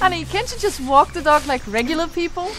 Honey, can't you just walk the dog like regular people?